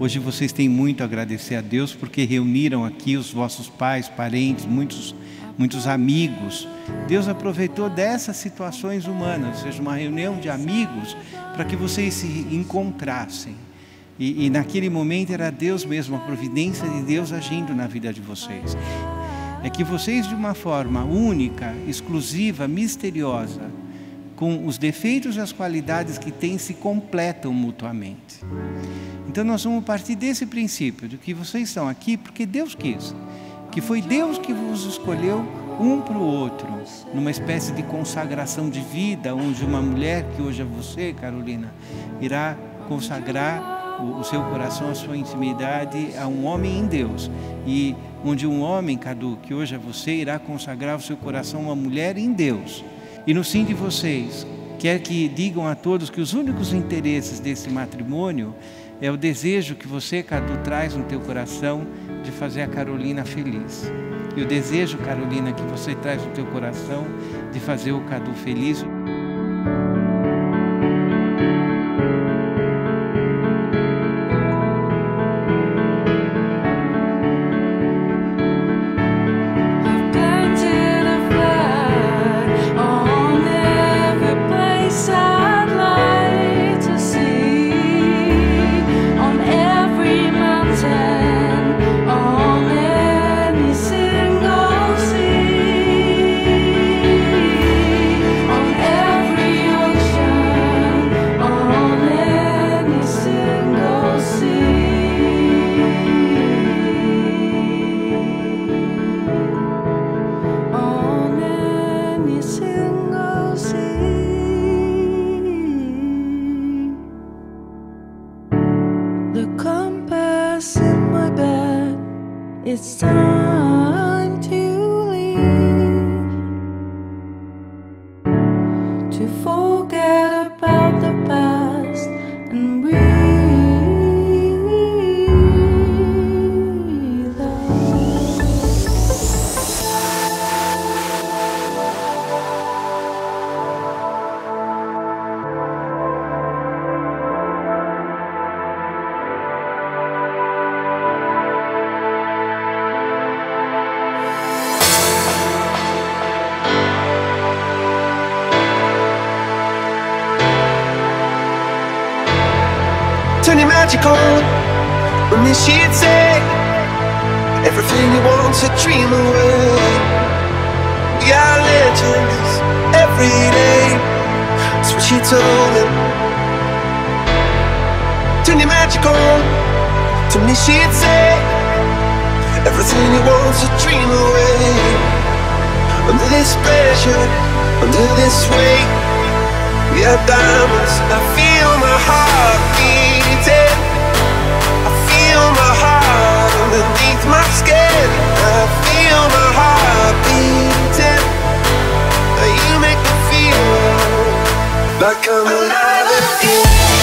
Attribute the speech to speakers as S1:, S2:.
S1: Hoje vocês têm muito a agradecer a Deus porque reuniram aqui os vossos pais, parentes, muitos, muitos amigos. Deus aproveitou dessas situações humanas, ou seja, uma reunião de amigos, para que vocês se encontrassem. E, e, naquele momento era Deus mesmo, a providência de Deus agindo na vida de vocês. É que vocês, de uma forma única, exclusiva, misteriosa, com os defeitos e as qualidades que têm, se completam mutuamente. Então nós vamos partir desse princípio, de que vocês estão aqui porque Deus quis, que foi Deus que vos escolheu um para o outro, numa espécie de consagração de vida, onde uma mulher, que hoje é você, Carolina, irá consagrar o, o seu coração, a sua intimidade a um homem em Deus. E onde um homem, Cadu, que hoje é você, irá consagrar o seu coração a uma mulher em Deus. E no sim de vocês, quer que digam a todos que os únicos interesses desse matrimônio é o desejo que você, Cadu, traz no teu coração de fazer a Carolina feliz. E o desejo, Carolina, que você traz no teu coração de fazer o Cadu feliz.
S2: in my bed. It's time.
S3: Turn your magic on And then she'd say Everything you want to dream away. We are legends every day. That's what she told him Turn your magic on To me she'd say Everything you want to dream away. Under this pressure Under this weight We are diamonds I feel You